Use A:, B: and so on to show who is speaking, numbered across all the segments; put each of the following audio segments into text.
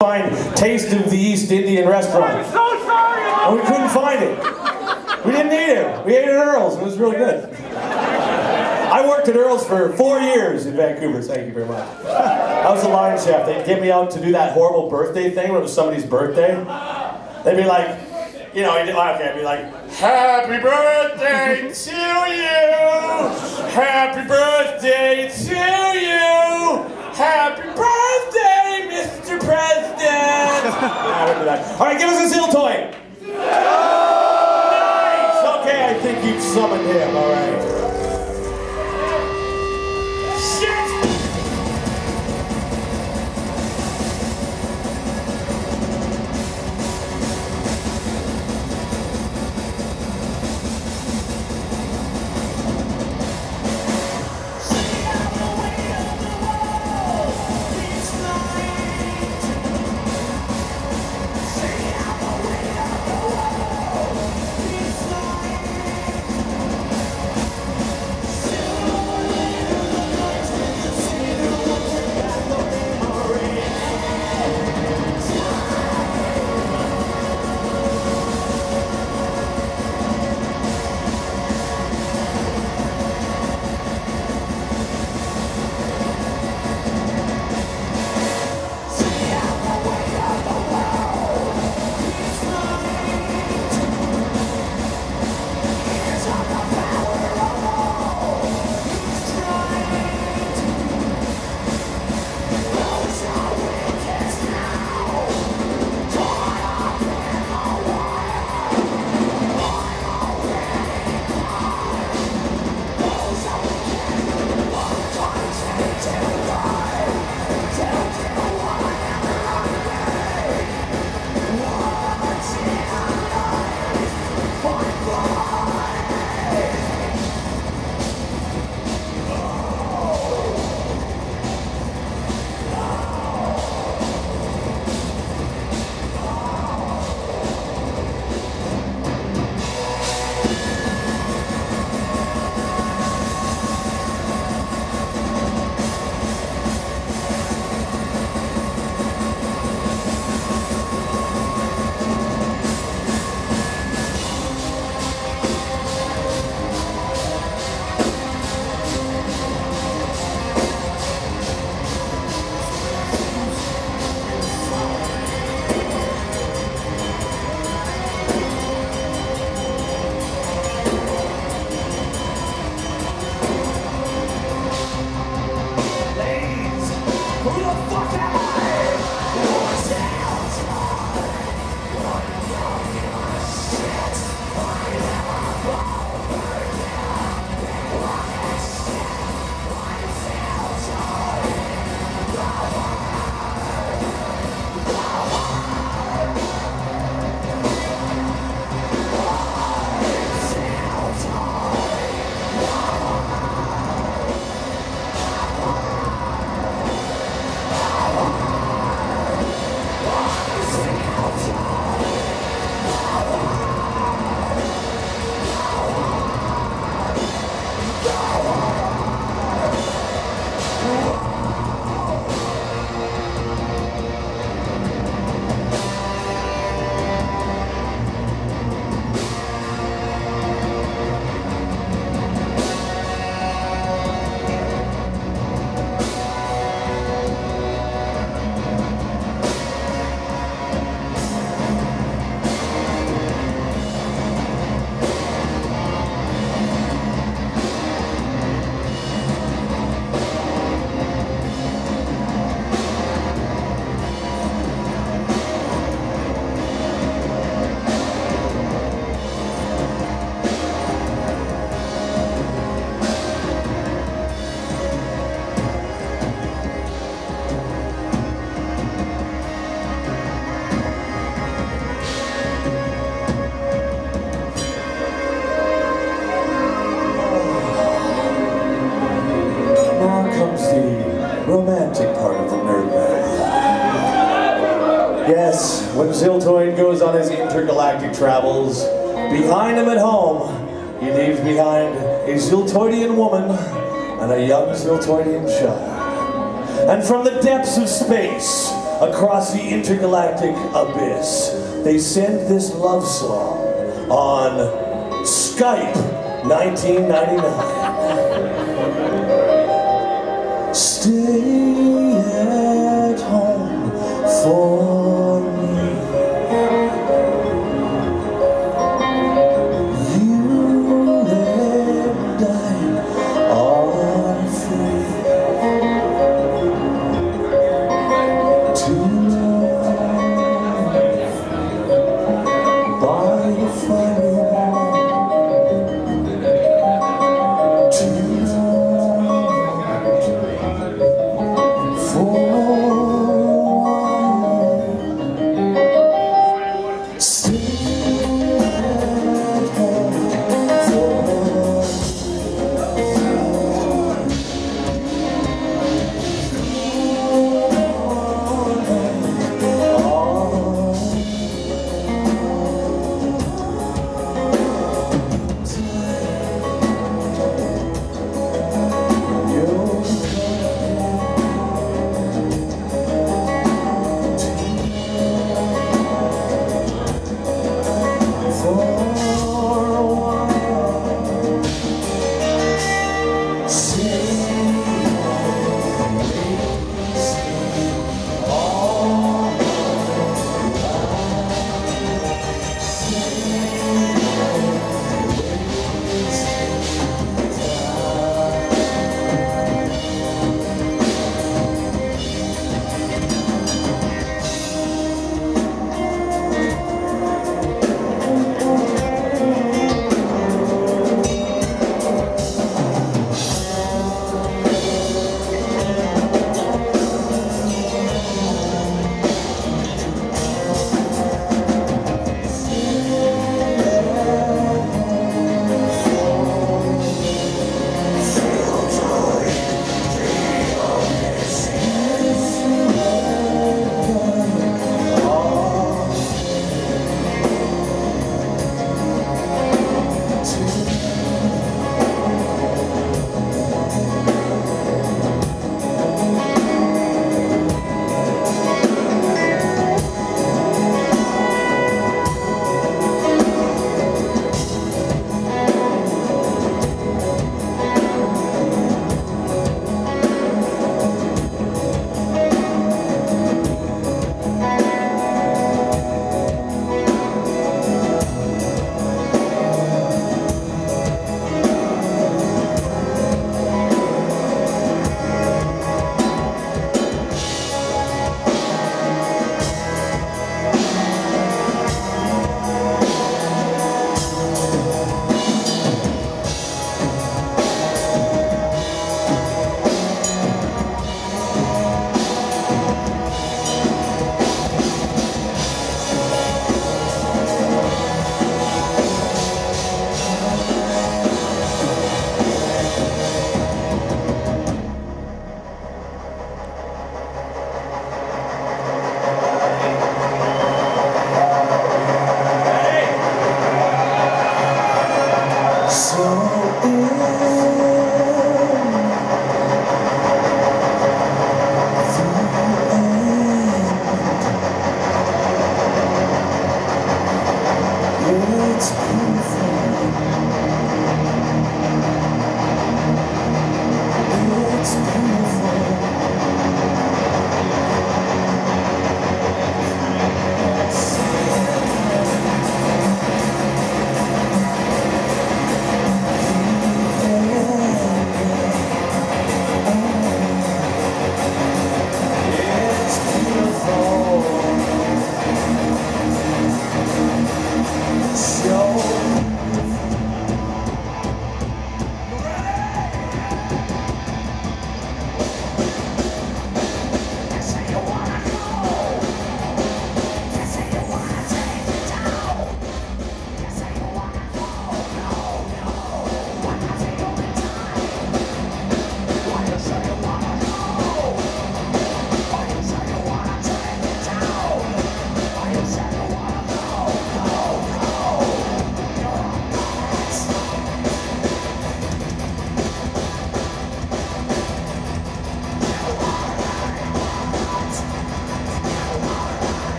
A: find Taste of the East Indian restaurant.
B: I'm so sorry.
A: And we couldn't find it. We didn't eat it. We ate at Earl's it was really good. I worked at Earl's for four years in Vancouver. Thank you very much. I was a line chef. They'd get me out to do that horrible birthday thing when it was somebody's birthday. They'd be like, you know, okay, I'd be like, Happy birthday to you! Happy birthday to you! Happy birthday, that. All right, give us a Ziltoid. Nice. Okay, I think you've summoned him. All right. Travels, behind him at home, he leaves behind a Ziltoidian woman and a young Ziltoidian child. And from the depths of space, across the intergalactic abyss. They send this love song on Skype 1999. Stay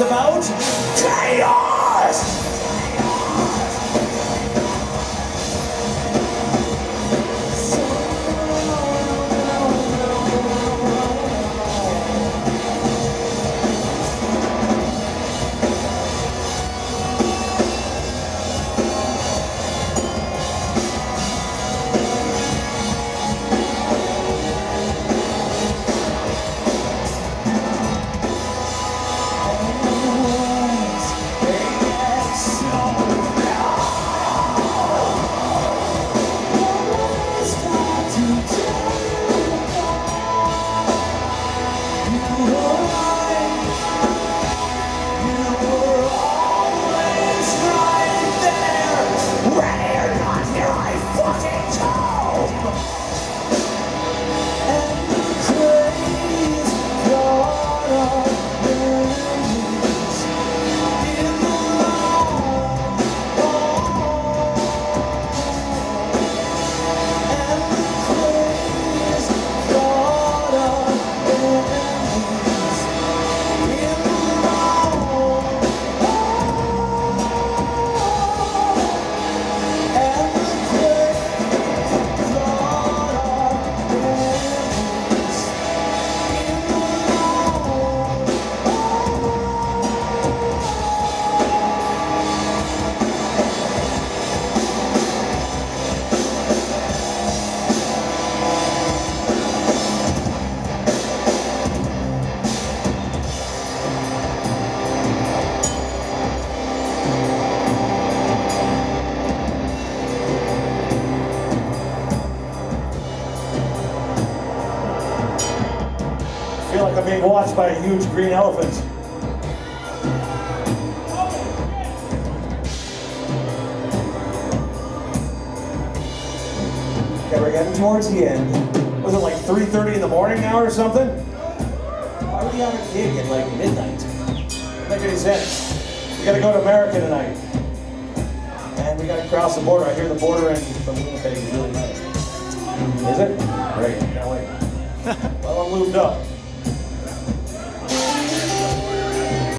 A: about? By a huge green elephant. Okay, we're getting towards the end. Was it like 3.30 in the morning now or something? Why would you have a gig at like midnight? Doesn't make any sense. We gotta go to America tonight. And we gotta cross the border. I hear the border end from Winnipeg is really nice. Is it? Great, can't wait. well, I'm lubed up.